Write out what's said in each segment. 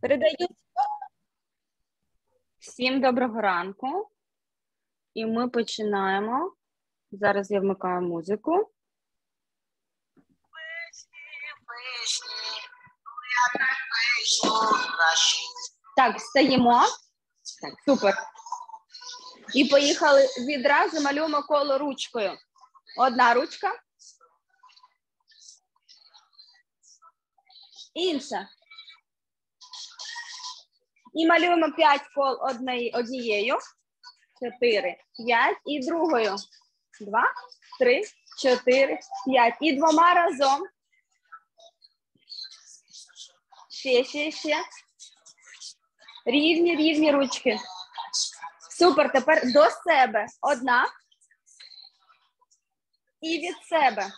Передаю всім доброго ранку. І ми починаємо. Зараз я вмикаю музику. Так, встаємо. Так, супер. І поїхали відразу малюємо коло ручкою. Одна ручка. Інша. І малюємо 5 кол однією, однією. 4, 5 і другою. 2, 3, 4, 5. І двома разом. Ще, ще, ще. Рівні, рівні ручки. Супер. Тепер до себе. Одна. І від себе.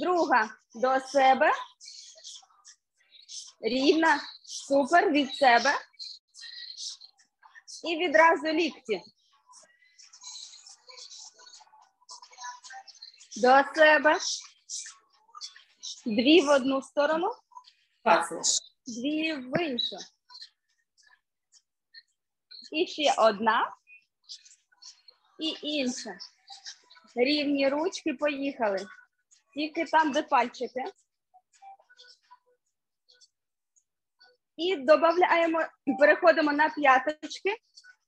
Друга до себе. Рівна. Супер. Від себе. І відразу лікті. До себе. Дві в одну сторону. Дві в іншу. І ще одна. І інша. Рівні ручки поїхали. Тільки там, де пальчики. І додаємо, переходимо на п'яточки,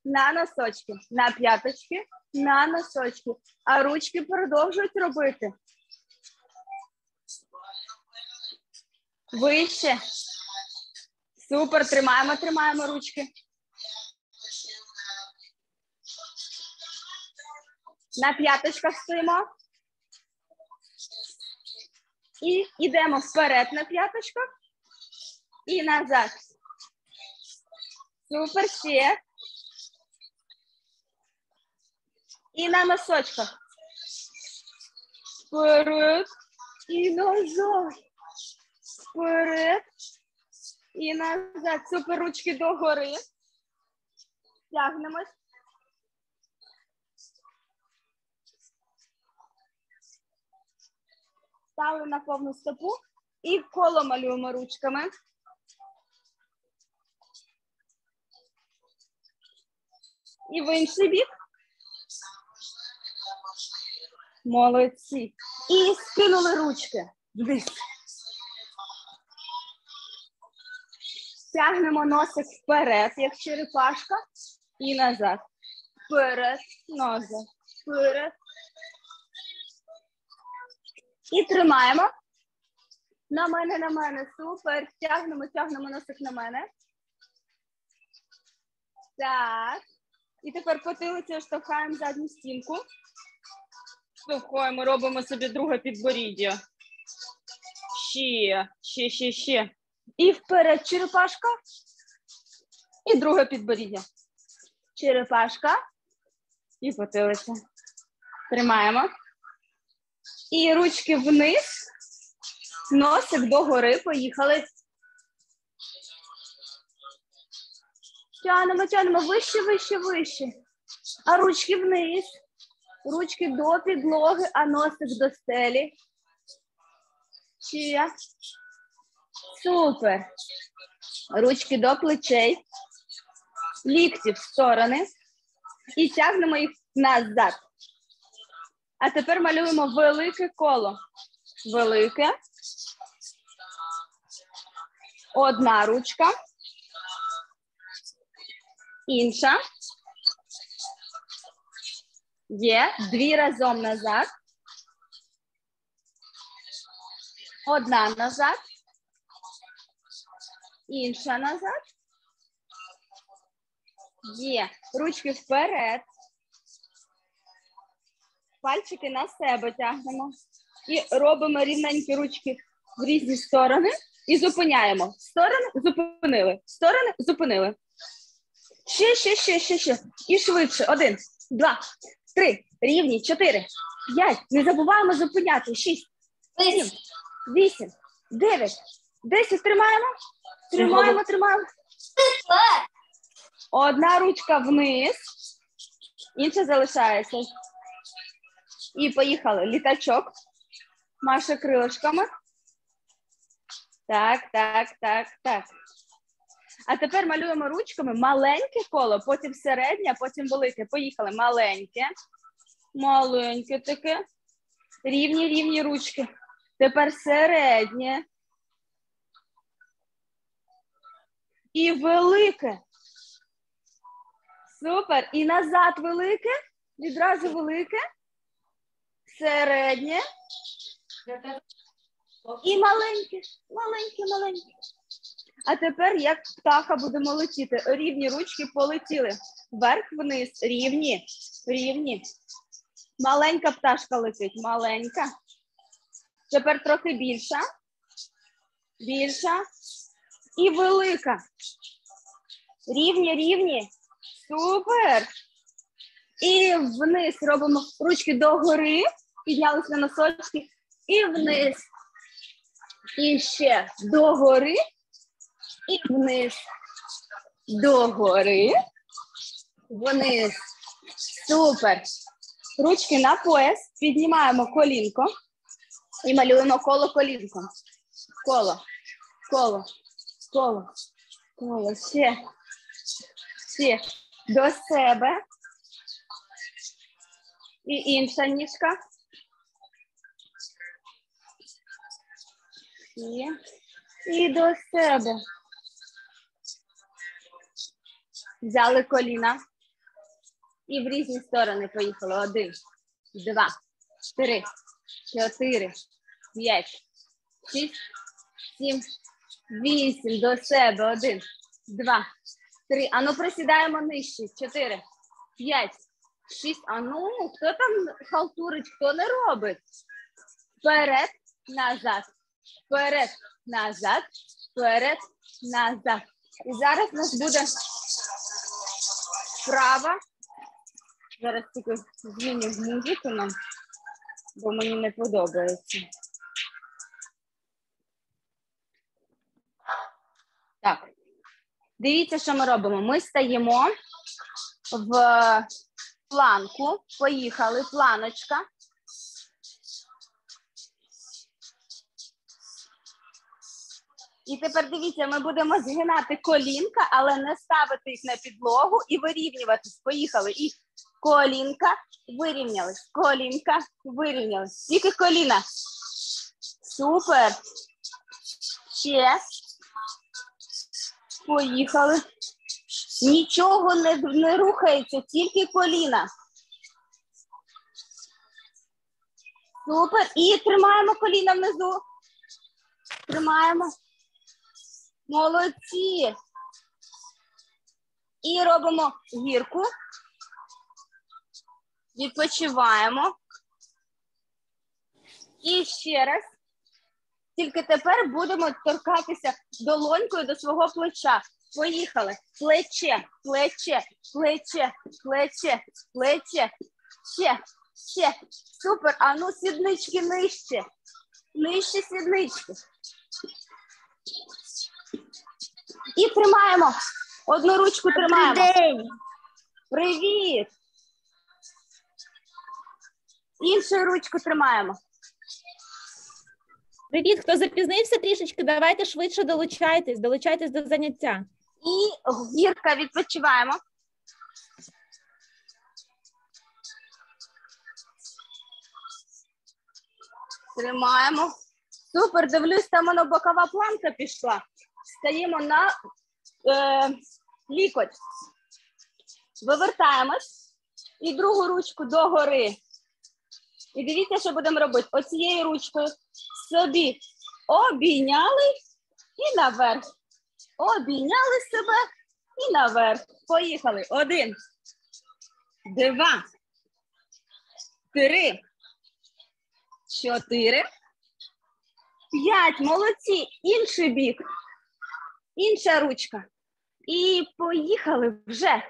на носочки, на п'яточки, на носочки. А ручки продовжують робити. Вище. Супер. Тримаємо, тримаємо ручки. На п'яточках стоїмо. І йдемо вперед на п'яточках. І назад. Супер ще. І на носочках. Вперед. І назад. Вперед. І назад. Супер ручки догори. Тягнемось. Стали на повну стопу і коло малюємо ручками. І в інший бік. Молодці. І скинули ручки вниз. Тягнемо носик вперед, як черепашка, і назад. Вперед, назад, вперед. І тримаємо. На мене, на мене. Супер. Тягнемо, тягнемо носик на мене. Так. І тепер потилицю штовхаємо задню стінку. Штовхаємо, робимо собі друге підборіддя. Ще, ще, ще, ще. І вперед черепашка. І друге підборіддя. Черепашка. І потилиця. Тримаємо. І ручки вниз. Носик догори. Поїхали. Тянемо, тянемо вище, вище, вище. А ручки вниз. Ручки до підлоги, а носик до стелі. Ще. Супер. Ручки до плечей. Лікті в сторони. І тягнемо їх назад. А тепер малюємо велике коло. Велике. Одна ручка. Інша. Є. Дві разом назад. Одна назад. Інша назад. Є. Ручки вперед. Пальчики на себе тягнемо. І робимо рівненькі ручки в різні сторони. І зупиняємо. Сторони зупинили. Сторони зупинили. Ще, ще, ще, ще, ще. І швидше. Один, два, три, рівні, чотири, п'ять. Не забуваємо зупиняти. Шість, сім, вісім, дев'ять, десять. Тримаємо. Тримаємо, тримаємо. Одна ручка вниз, інша залишається. І поїхали. Літачок. Маша крилишками. Так, так, так, так. А тепер малюємо ручками маленьке коло, потім середнє, потім велике. Поїхали. Маленьке, маленьке таке. Рівні, рівні ручки. Тепер середнє. І велике. Супер. І назад велике. Відразу велике. Середнє. І маленьке. Маленьке, маленьке. А тепер як птаха будемо летіти. Рівні ручки полетіли. Вверх вниз. Рівні. Рівні. Маленька пташка летить. Маленька. Тепер трохи більша. Більша. І велика. Рівні, рівні. Супер. І вниз робимо ручки догори. Піднялись на носочки. І вниз. І ще догори. І вниз. Догори. Вниз. Супер. Ручки на пояс. Піднімаємо колінко. І малюємо коло колінком. Коло. Коло. Коло. Коло. Ще. Ще. До себе. І інша ніжка. І, і до себе. Взяли коліна. І в різні сторони поїхали. Один, два, три, чотири, п'ять, шість, сім, вісім. До себе. Один, два, три. Ану, присідаємо нижче. Чотири, п'ять, шість. Ану, хто там халтурить, хто не робить? Вперед, назад. Вперед, назад, вперед, назад. І зараз у нас буде вправа. Зараз тільки зміню музику нам, бо мені не подобається. Так, дивіться, що ми робимо. Ми стаємо в планку. Поїхали, планочка. І тепер дивіться, ми будемо згинати колінка, але не ставити їх на підлогу і вирівнюватись. Поїхали. І колінка, вирівнялись. Колінка, вирівнялись. Тільки коліна. Супер. Ще. Поїхали. Нічого не, не рухається, тільки коліна. Супер. І тримаємо коліна внизу. Тримаємо. Молодці. І робимо гірку. Відпочиваємо. І ще раз. Тільки тепер будемо торкатися долонькою до свого плеча. Поїхали. Плече, плече, плече, плече, плече. Ще, ще. Супер. А ну сіднички нижче. Нижче сіднички. І тримаємо. Одну ручку тримаємо. день. Привіт. Іншу ручку тримаємо. Привіт, хто запізнився трішечки, давайте швидше долучайтесь, долучайтесь до заняття. І гірка відпочиваємо. Тримаємо. Супер, дивлюсь, там воно бокова планка пішла. Стаємо на е, лікоть. Вивертаємось і другу ручку догори. І дивіться, що будемо робити. Оцією ручкою собі обійняли і наверх. Обійняли себе і наверх. Поїхали. Один, два, три, чотири, п'ять. Молодці. Інший бік. Інша ручка. І поїхали вже.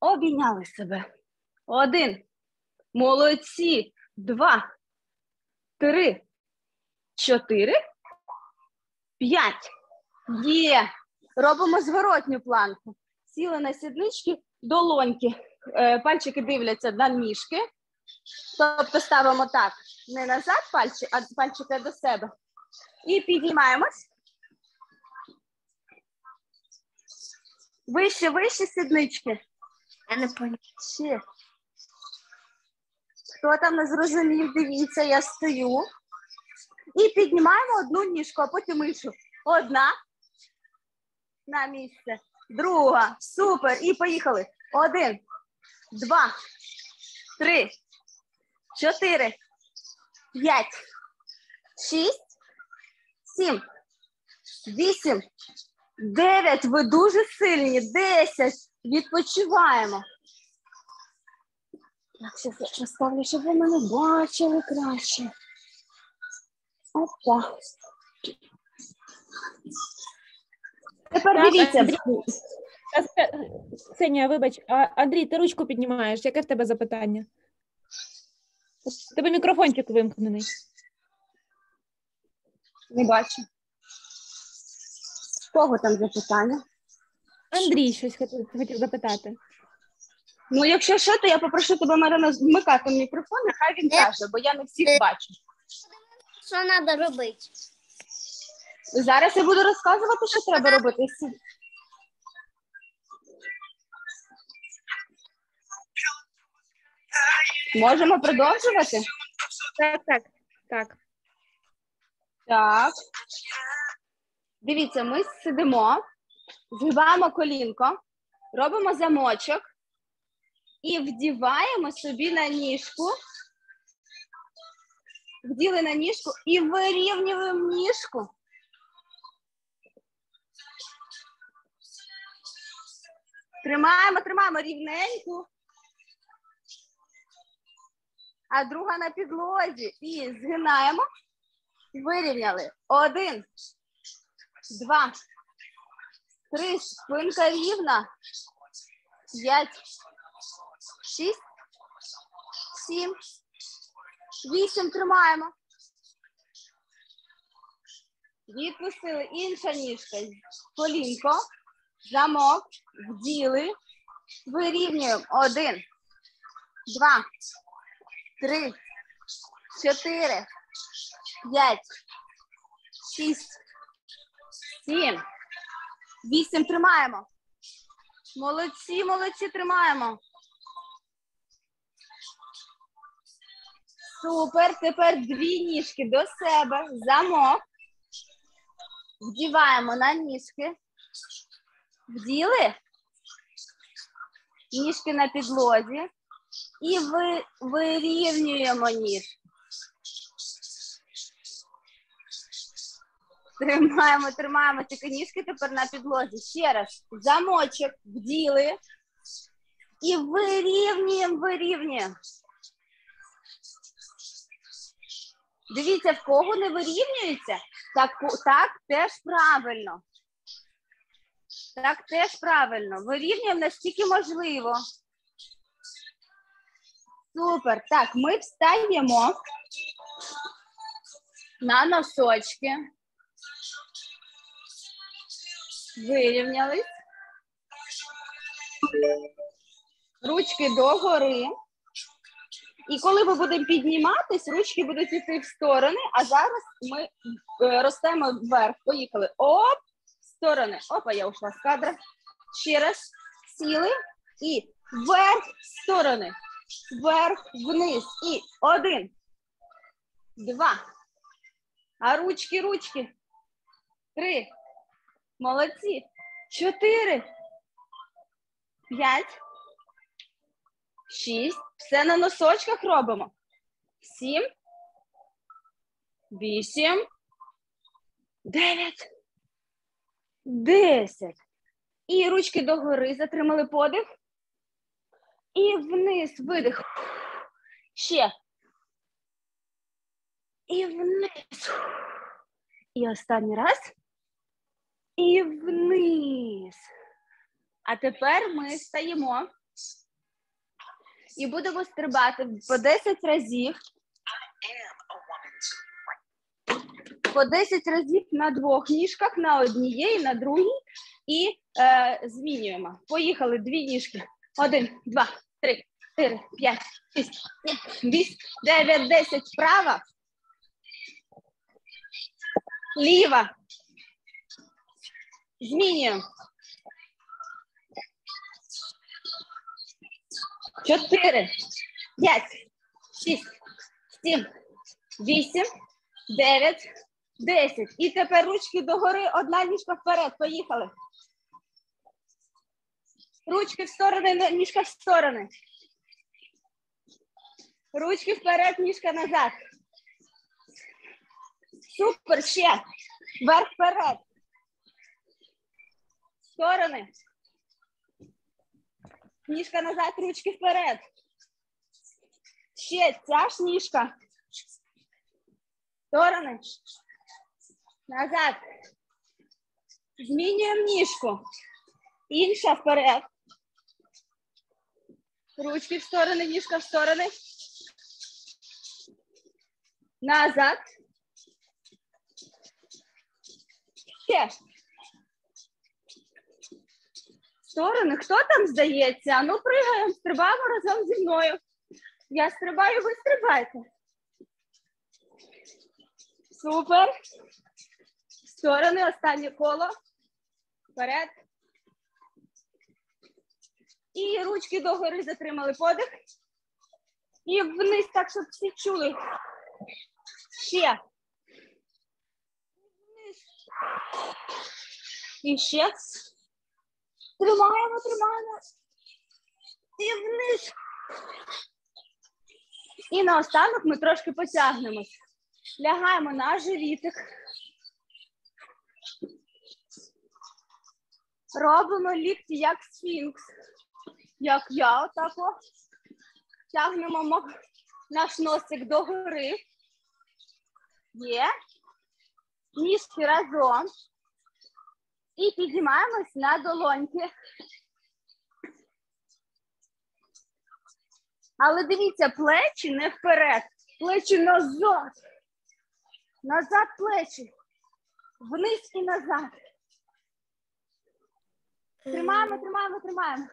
Обійняли себе. Один. Молодці. Два, три, чотири, п'ять. Є. Робимо зворотню планку. Сіли на сіднички, долоньки. Е, Пальчики дивляться на ніжки. Тобто ставимо так, не назад пальчики, а пальчики до себе. І підіймаємось. Вище, вище сіднички. Я не. Ще. Хто там не зрозумів, дивіться, я стою. І піднімаємо одну ніжку, а потім іншу. Одна. На місце. Друга. Супер. І поїхали. Один, два, три, чотири, п'ять, шість, сім, вісім, дев'ять. Ви дуже сильні. Десять. Відпочиваємо. Так, зараз я поставлю, щоб ви мене бачили краще. Опа. Тепер дивіться. Ксенія, вибач, а Андрій, ти ручку піднімаєш. Яке в тебе запитання? У тебе мікрофончик вимкнений. Не бачу. Кого там запитання? Андрій щось хотів, хотів запитати. Ну, якщо що, то я попрошу тебе, Марина, вмикати мікрофон, нехай він каже, бо я не всіх бачу. Що треба робити? Зараз я буду розказувати, що треба робити. Можемо продовжувати? Так, так, так. Так. Дивіться, ми сидимо, згибаємо колінко, робимо замочок і вдіваємо собі на ніжку. Вділи на ніжку і вирівнюємо ніжку. Тримаємо, тримаємо рівненьку. А друга на підлозі. І згинаємо. Вирівняли. Один, два, три. Спинка рівна. П'ять, шість, сім, вісім. Тримаємо. Відпустили. Інша ніжка. Колінко. Замок. Вділи. Вирівнюємо. Один, два, три, чотири, п'ять, шість, сім, вісім. Тримаємо. Молодці, молодці, тримаємо. Супер. Тепер дві ніжки до себе. Замок. Вдіваємо на ніжки. Вділи. Ніжки на підлозі. І ви, вирівнюємо ніж. Тримаємо, тримаємо тільки ніжки тепер на підлозі. Ще раз. Замочок вділи. І вирівнюємо, вирівнюємо. Дивіться, в кого не вирівнюється, так, так теж правильно. Так теж правильно. Вирівнюємо наскільки можливо. Супер. Так, ми встаємо на носочки. Вирівнялись. Ручки догори. І коли ми будемо підніматись, ручки будуть йти в сторони, а зараз ми е, ростемо вверх. Поїхали. Оп, в сторони. Опа, я ушла з кадра. Ще раз. Сіли і вверх, в сторони. Вверх, вниз. І один, два. А ручки, ручки. Три. Молодці. Чотири. П'ять. Шість. Все на носочках робимо. Сім. Вісім. Дев'ять. Десять. І ручки догори затримали подих. І вниз видих. Ще. І вниз. І останній раз. І вниз. А тепер ми стаємо і будемо стрибати по 10 разів. По 10 разів на двох ніжках, на однієї, на другій. І е, змінюємо. Поїхали дві ніжки. Один, два, три, чотири, п'ять, шість, вісім, дев'ять, десять. Права. Ліва. Зміні. Чотири, п'ять, шість, сім, вісім, дев'ять, десять. І тепер ручки догори, одна ніжка вперед. Поїхали. Ручки в сторони, ніжка в сторони. Ручки вперед, ніжка назад. Супер, ще. Верх вперед. Сторони. Ніжка назад, ручки вперед. Ще ця ж ніжка. Сторони. Назад. Змінюємо ніжку. Інша вперед. Ручки в сторони, ніжка в сторони. Назад. Ще. Сторони. Хто там здається? Ну, пригаємо, стрибаємо разом зі мною. Я стрибаю, ви стрибайте. Супер. Сторони, останнє коло. Вперед. І ручки догори затримали подих. І вниз так, щоб всі чули. Ще. І ще. Тримаємо, тримаємо. І вниз. І наостанок ми трошки потягнемось. Лягаємо на живітик. Робимо лікті як сфінкс. Як я отако. Тягнемо наш носик догори. Є. Ніжки разом. І підіймаємось на долоньки. Але дивіться, плечі не вперед, плечі назад. Назад плечі. Вниз і назад. Тримаємо, тримаємо, тримаємо.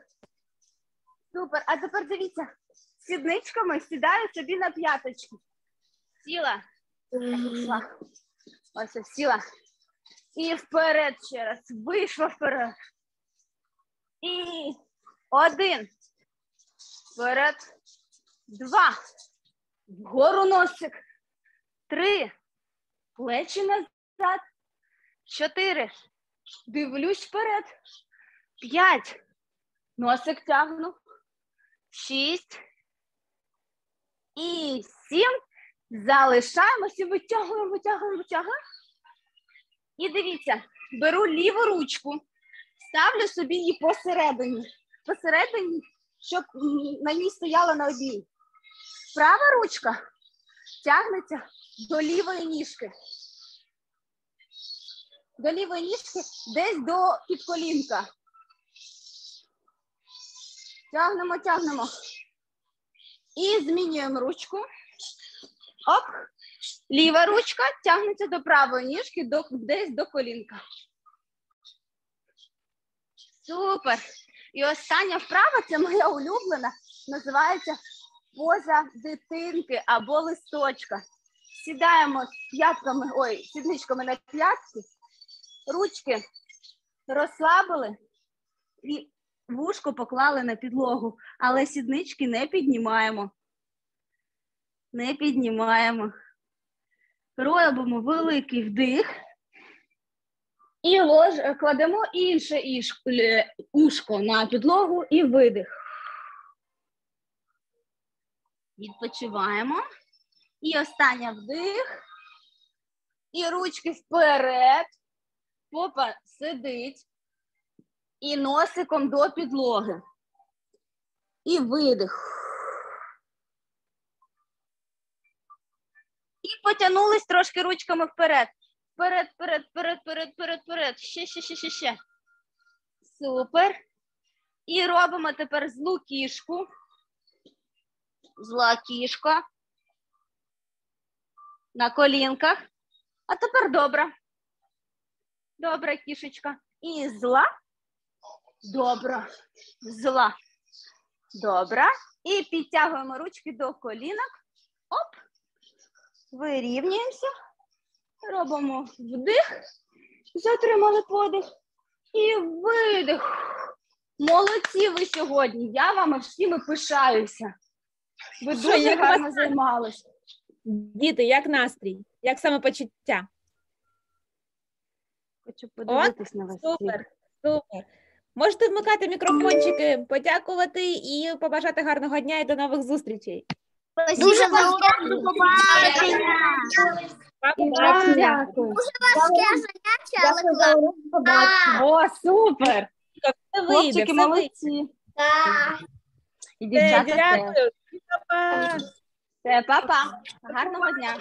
Супер. А тепер дивіться, сідничками сідаю собі на п'яточки. Сіла. Ось, сіла. І вперед ще раз. Вийшла вперед. І один. Вперед. Два. Вгору носик. Три. Плечі назад. Чотири. Дивлюсь вперед. П'ять. Носик тягну. Шість. І сім. Залишаємося, витягуємо, витягуємо, витягуємо. І дивіться, беру ліву ручку, ставлю собі її посередині. Посередині, щоб на ній стояла на одній. Права ручка тягнеться до лівої ніжки. До лівої ніжки десь до підколінка. Тягнемо, тягнемо. І змінюємо ручку. Оп. Ліва ручка тягнеться до правої ніжки до, десь до колінка. Супер. І остання вправа це моя улюблена, називається поза дитинки або листочка. Сідаємо п'ятками, ой, сідничками на п'ятки, ручки розслабили і вушко поклали на підлогу, але сіднички не піднімаємо. Не піднімаємо. Робимо великий вдих. І лож, кладемо інше ушко на підлогу і видих. Відпочиваємо. І останній вдих. І ручки вперед. Попа сидить. І носиком до підлоги. І видих. І потягнулись трошки ручками вперед. Вперед, вперед, вперед, вперед, вперед, вперед. Ще, ще, ще, ще, ще. Супер. І робимо тепер злу кішку. Зла кішка. На колінках. А тепер добра. Добра кішечка. І зла. Добра. Зла. Добра. І підтягуємо ручки до колінок. Оп. Вирівнюємося. Робимо вдих. Затримали подих. І видих. Молодці ви сьогодні. Я вами всіми пишаюся. Ви Що, дуже як у вас гарно займалися. Діти, як настрій? Як самопочуття? Хочу подивитись на вас. Супер, супер. Можете вмикати мікрофончики, подякувати і побажати гарного дня і до нових зустрічей. Дуже важке побачення. І вам заняття, але класно. О, супер! Все вийде, Хлопчики все молодці. Так. І Все, дівчата теж. Дякую. Па-па. Все, па-па. Гарного дня.